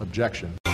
Objection.